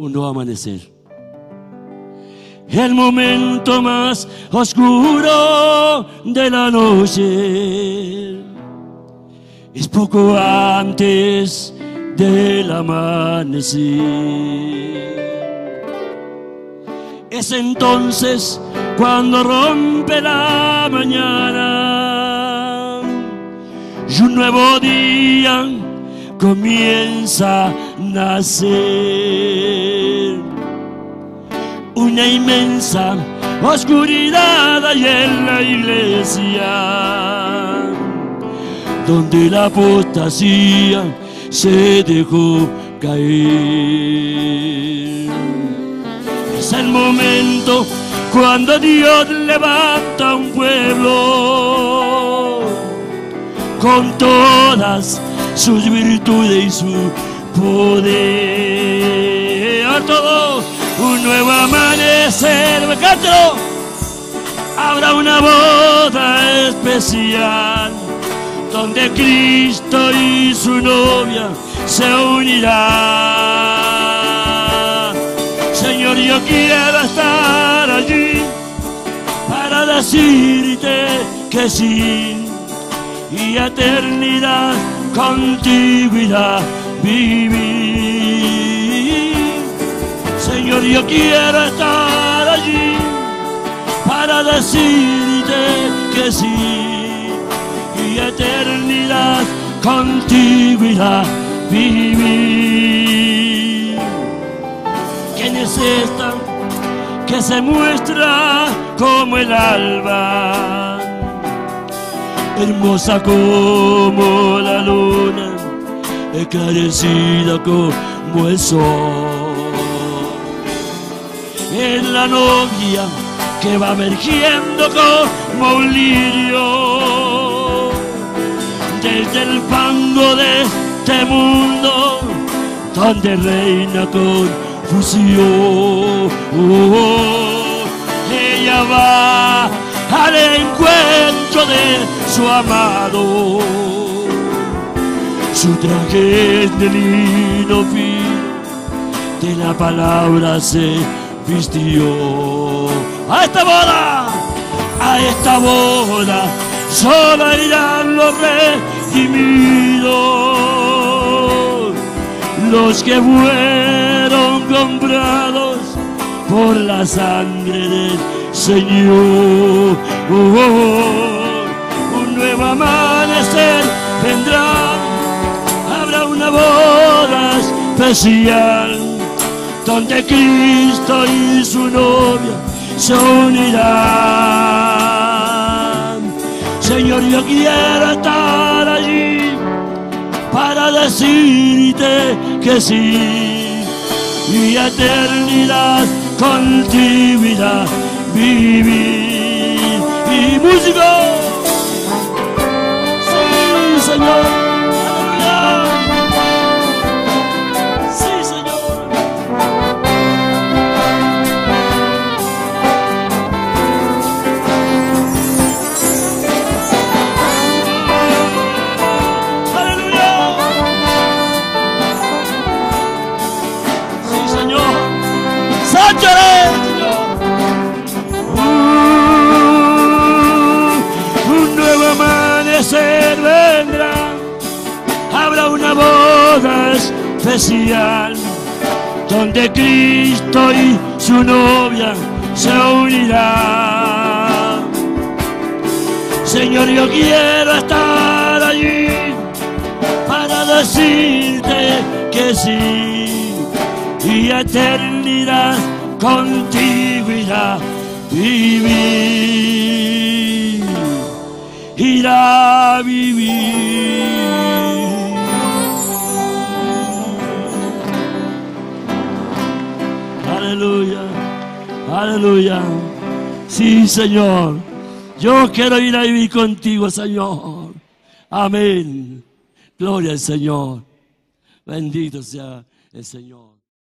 un nuevo amanecer. El momento más oscuro de la noche es poco antes del amanecer. Es entonces cuando rompe la mañana y un nuevo día comienza a nacer. Una inmensa oscuridad hay en la iglesia, donde la apostasía se dejó caer. Es el momento cuando Dios levanta un pueblo con todas sus virtudes y su poder. A todo nuevo amanecer, cántalo. Habrá una boda especial donde Cristo y su novia se unirán. Señor, yo quiero estar allí para decirte que sí y eternidad contigo irá vivir. Yo quiero estar allí para decirte que sí y eternidad contigo irá vivir. ¿Quién es esta que se muestra como el alba? hermosa como la luna, esclarecida como el sol. Es la novia que va emergiendo como un lirio desde el fango de este mundo donde reina confusión. ella va al encuentro de su amado. Su traje es de lino fino, de la palabra se vistió. A esta boda, a esta boda, solo irán los redimidos, los que fueron comprados por la sangre del Señor. Un nuevo amanecer vendrá, habrá una boda especial donde Cristo y su novia se unirán. Señor, yo quiero estar allí para decirte que sí y eternidad contigo vivir. Y músico, sí, Señor. Especial donde Cristo y su novia se unirán. Señor, yo quiero estar allí para decirte que sí y eternidad contigo irá vivir, irá vivir. Aleluya. Sí, Señor. Yo quiero ir a vivir contigo, Señor. Amén. Gloria al Señor. Bendito sea el Señor.